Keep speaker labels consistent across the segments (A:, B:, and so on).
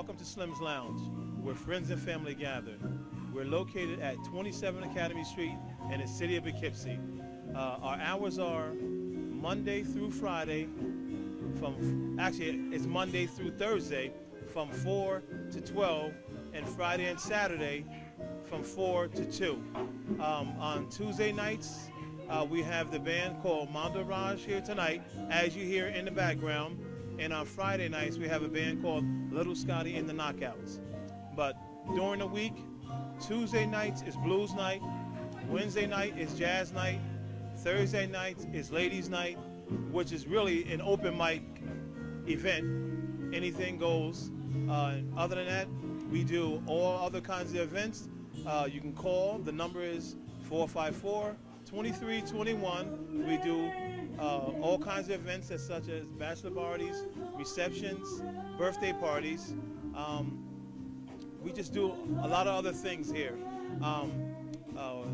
A: Welcome to Slim's Lounge, where friends and family gather. We're located at 27 Academy Street in the city of Poughkeepsie. Uh, our hours are Monday through Friday, from actually it's Monday through Thursday, from 4 to 12, and Friday and Saturday from 4 to 2. Um, on Tuesday nights, uh, we have the band called Mondo Raj here tonight, as you hear in the background. And on Friday nights, we have a band called Little Scotty and the Knockouts. But during the week, Tuesday nights is blues night, Wednesday night is jazz night, Thursday nights is ladies night, which is really an open mic event. Anything goes. Uh, other than that, we do all other kinds of events. Uh, you can call. The number is 454 2321. We do uh, all kinds of events such as bachelor parties, receptions, birthday parties. Um, we just do a lot of other things here. Um, uh,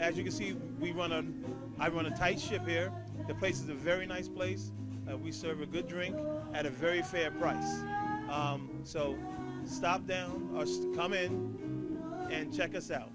A: as you can see, we run a, I run a tight ship here. The place is a very nice place. Uh, we serve a good drink at a very fair price. Um, so stop down or come in and check us out.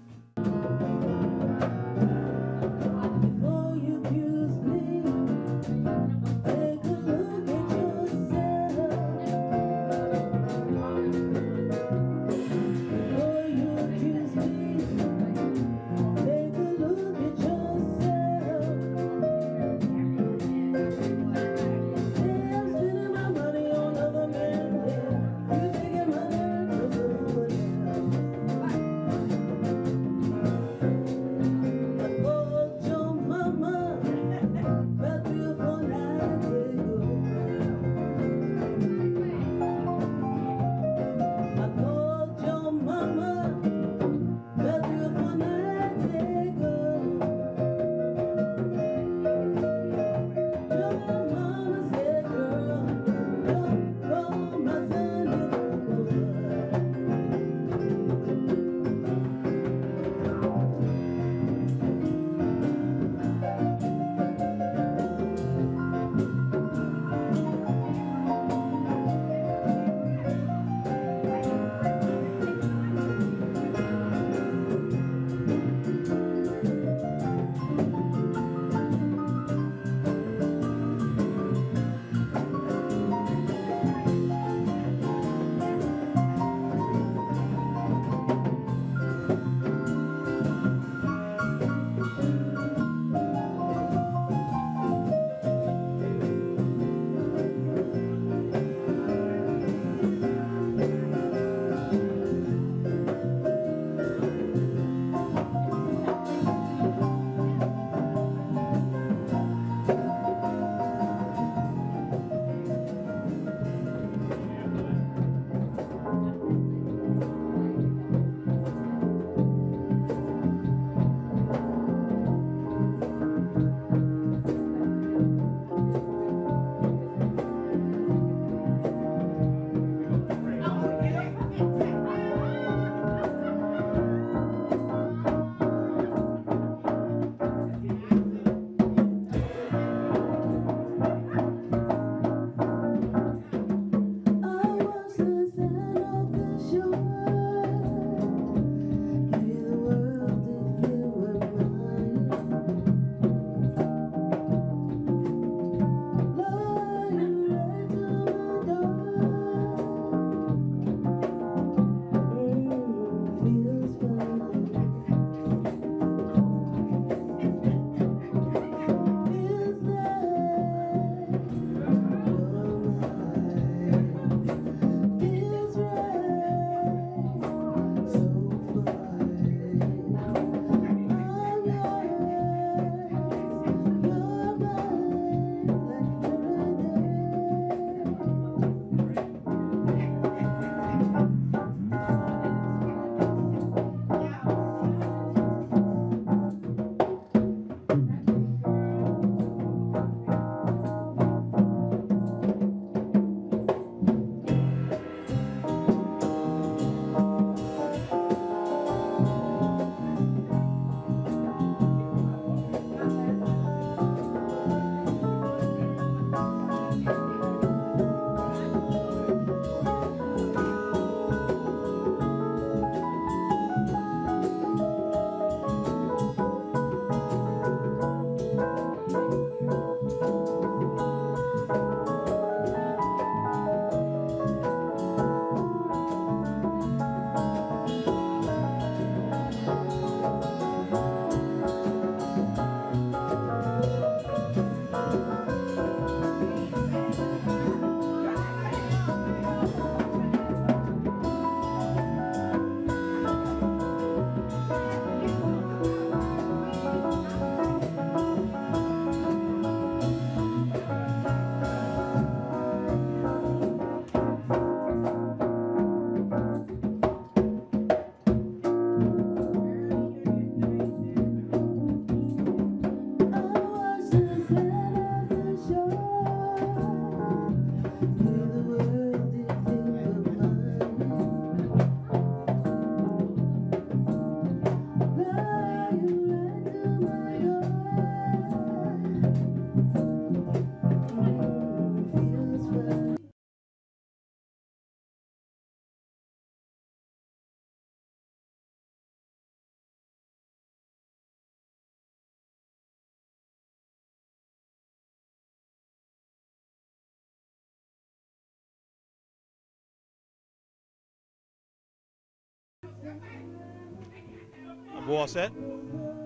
A: We're all set?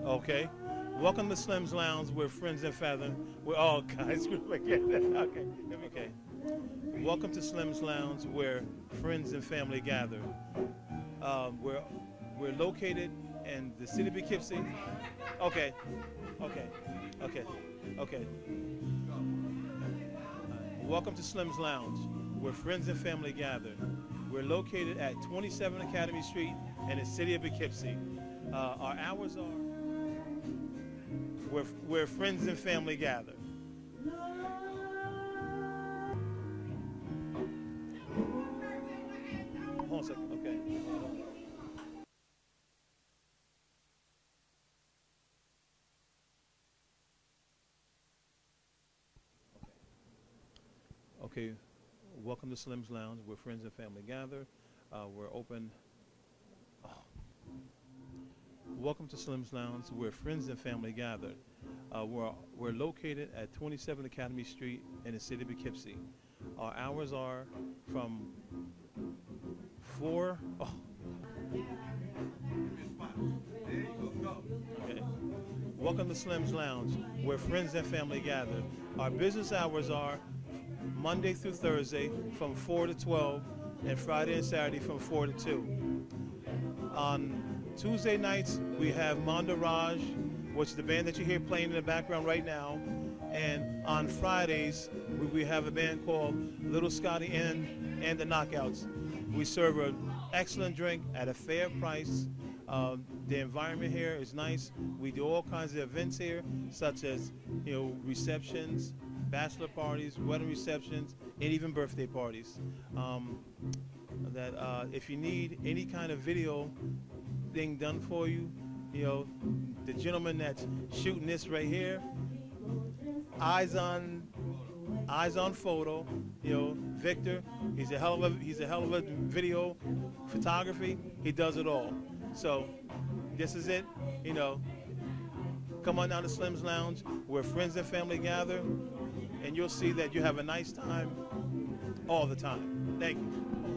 A: Okay. Welcome to Slim's Lounge. We're friends and fathom. We're all guys. okay. Okay. Welcome to Slim's Lounge, where friends and family gather. Um, we're we're located in the city of Poughkeepsie. Okay. Okay. Okay. Okay. Welcome to Slim's Lounge, where friends and family gather. We're located at 27 Academy Street in the city of Poughkeepsie. Uh, our hours are where, where friends and family gather. Hold on a second. Okay. Okay, welcome to Slim's Lounge, where friends and family gather. Uh, we're open. oh. Welcome to Slim's Lounge, where friends and family gather. Uh, we're, we're located at 27 Academy Street in the city of Poughkeepsie. Our hours are from 4. Oh. Okay. Welcome to Slim's Lounge, where friends and family gather. Our business hours are Monday through Thursday from 4 to 12, and Friday and Saturday from 4 to 2. On Tuesday nights, we have Mondaraj, which is the band that you hear playing in the background right now. And on Fridays, we, have a band called Little Scotty N and the Knockouts. We serve an excellent drink at a fair price. Um, the environment here is nice. We do all kinds of events here, such as you know receptions, bachelor parties, wedding receptions, and even birthday parties. Um, that uh, if you need any kind of video thing done for you, you know, the gentleman that's shooting this right here, eyes on, eyes on photo, you know, Victor. He's a hell of a he's a hell of a video photography. He does it all. So this is it. You know, come on down to Slim's Lounge where friends and family gather, and you'll see that you have a nice time all the time. Thank you.